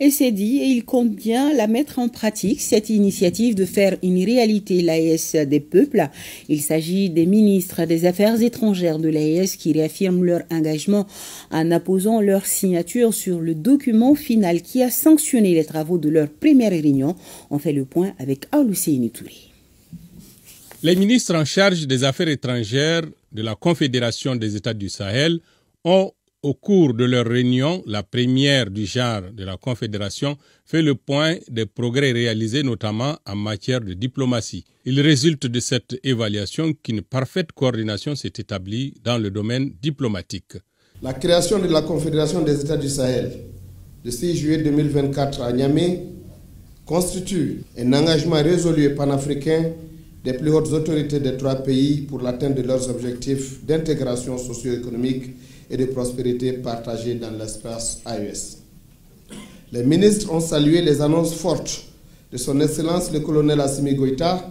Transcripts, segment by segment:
Et c'est dit, et il compte bien la mettre en pratique, cette initiative de faire une réalité l'AES des peuples. Il s'agit des ministres des Affaires étrangères de l'AES qui réaffirment leur engagement en apposant leur signature sur le document final qui a sanctionné les travaux de leur première réunion. On fait le point avec Aolusé Touré. Les ministres en charge des Affaires étrangères de la Confédération des États du Sahel ont au cours de leur réunion, la première du genre de la Confédération fait le point des progrès réalisés notamment en matière de diplomatie. Il résulte de cette évaluation qu'une parfaite coordination s'est établie dans le domaine diplomatique. La création de la Confédération des États du Sahel le 6 juillet 2024 à Niamey constitue un engagement résolu et panafricain des plus hautes autorités des trois pays pour l'atteinte de leurs objectifs d'intégration socio-économique et de prospérité partagée dans l'espace AES. Les ministres ont salué les annonces fortes de son Excellence le colonel Assimi Goïta,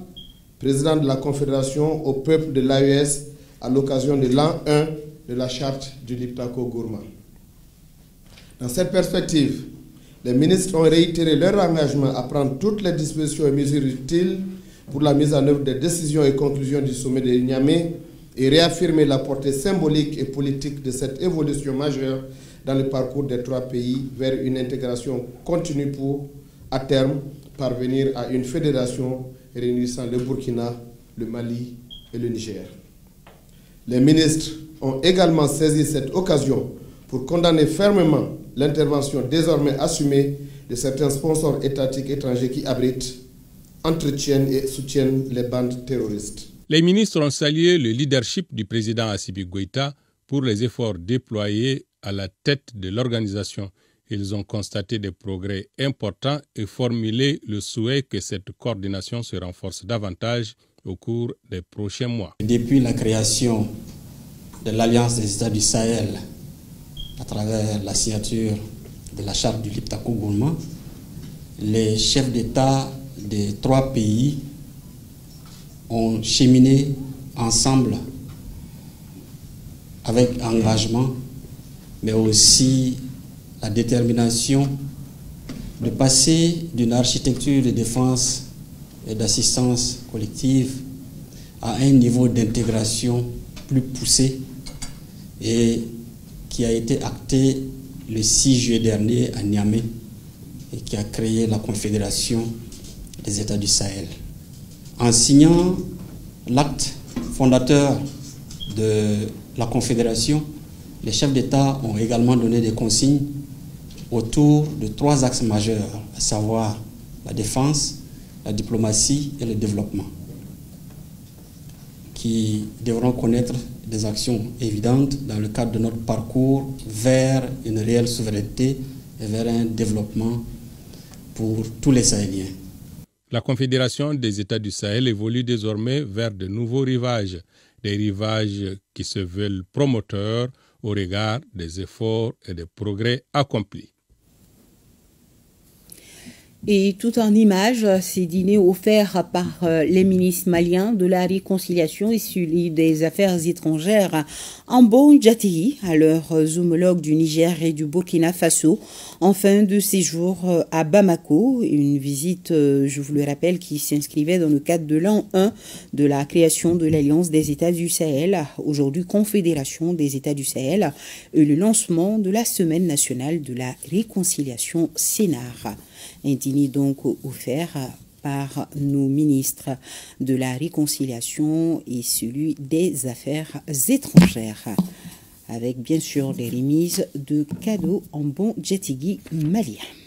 président de la Confédération au peuple de l'AES à l'occasion de l'an 1 de la charte du Liptako Gourma. Dans cette perspective, les ministres ont réitéré leur engagement à prendre toutes les dispositions et mesures utiles pour la mise en œuvre des décisions et conclusions du sommet de Niamey et réaffirmer la portée symbolique et politique de cette évolution majeure dans le parcours des trois pays vers une intégration continue pour, à terme, parvenir à une fédération réunissant le Burkina, le Mali et le Niger. Les ministres ont également saisi cette occasion pour condamner fermement l'intervention désormais assumée de certains sponsors étatiques étrangers qui abritent, entretiennent et soutiennent les bandes terroristes. Les ministres ont salué le leadership du président Asibi Goïta pour les efforts déployés à la tête de l'organisation. Ils ont constaté des progrès importants et formulé le souhait que cette coordination se renforce davantage au cours des prochains mois. Depuis la création de l'Alliance des États du Sahel, à travers la signature de la charte du Liptako Gourma, les chefs d'État des trois pays ont cheminé ensemble avec engagement, mais aussi la détermination de passer d'une architecture de défense et d'assistance collective à un niveau d'intégration plus poussé et qui a été acté le 6 juillet dernier à Niamey et qui a créé la Confédération des États du Sahel. En signant l'acte fondateur de la Confédération, les chefs d'État ont également donné des consignes autour de trois axes majeurs, à savoir la défense, la diplomatie et le développement, qui devront connaître des actions évidentes dans le cadre de notre parcours vers une réelle souveraineté et vers un développement pour tous les Sahéliens. La Confédération des États du Sahel évolue désormais vers de nouveaux rivages, des rivages qui se veulent promoteurs au regard des efforts et des progrès accomplis. Et tout en images, ces dîners offerts par euh, les ministres maliens de la réconciliation et celui des affaires étrangères en bon Djati, à leurs homologues du Niger et du Burkina Faso, en fin de séjour euh, à Bamako. Une visite, euh, je vous le rappelle, qui s'inscrivait dans le cadre de l'an 1 de la création de l'Alliance des États du Sahel, aujourd'hui Confédération des États du Sahel, et le lancement de la Semaine nationale de la réconciliation Sénart dîner donc offert par nos ministres de la réconciliation et celui des affaires étrangères, avec bien sûr des remises de cadeaux en bon jetigui malien.